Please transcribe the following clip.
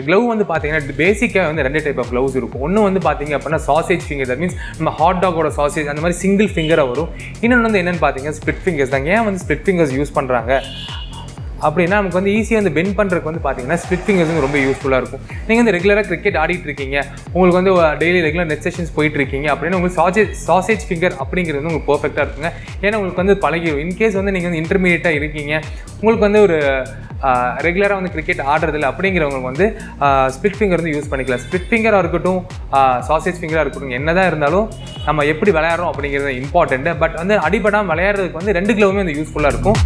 Glove வந்து பார்த்தீங்கன்னா பேசிக்காக வந்து ரெண்டு டைப் ஆஃப் க்ளவுஸ் இருக்கும். ஒன்று வந்து பார்த்தீங்க அப்படின்னா சாசேஜ் ஃபிங்கர் தட் மீன்ஸ் நம்ம ஹாட் டாகோட சாசேஜ் அந்த மாதிரி சிங்கிள் ஃபிங்கராக வரும். இன்னொன்று வந்து என்னென்னு பார்த்தீங்கன்னா ஸ்ப்ளிட் ஃபிங்கர்ஸ் தான். ஏன் வந்து ஸ்ப்ளிட் ஃபிங்கர்ஸ் யூஸ் பண்ணுறாங்க அப்படின்னா நமக்கு வந்து ஈஸியாக வந்து பெண்ட் பண்ணுறதுக்கு வந்து பார்த்தீங்கன்னா ஸ்பிட் ஃபிங்கர்ஸ் வந்து ரொம்ப யூஸ்ஃபுல்லாக இருக்கும். நீங்கள் வந்து ரெகுலராக கிரிக்கெட் ஆடிட்டு இருக்கீங்க உங்களுக்கு வந்து டெய்லி ரெகுலர் நெட் செஷன்ஸ் போயிட்டு இருக்கீங்க அப்படின்னா உங்களுக்கு சாசேஜ் சாசேஜ் ஃபிங்கர் அப்படிங்கிறது வந்து உங்களுக்கு பர்ஃபெக்டாக இருக்குங்க. ஏன்னா உங்களுக்கு வந்து பழகிடும் இன்கேஸ் வந்து நீங்கள் வந்து இன்டர்மீடியட்டாக இருக்கீங்க உங்களுக்கு வந்து ஒரு ரெகுலராக வந்து கிரிக்கெட் ஆடுறதில்ல அப்படிங்கிறவங்களுக்கு வந்து ஸ்பிட் ஃபிங்கர் வந்து யூஸ் பண்ணிக்கலாம். ஸ்பிட் ஃபிங்கராக இருக்கட்டும் சாசேஜ் ஃபிங்கராக இருக்கட்டும் என்னதான் இருந்தாலும் நம்ம எப்படி விளையாடுறோம் அப்படிங்கிறது இம்பார்ட்டண்ட்டு பட் வந்து அடிபடாமல் விளையாடுறதுக்கு வந்து ரெண்டு கிளவுமே வந்து யூஸ்ஃபுல்லாக இருக்கும்.